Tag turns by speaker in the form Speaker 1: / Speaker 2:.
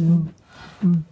Speaker 1: 음, 음.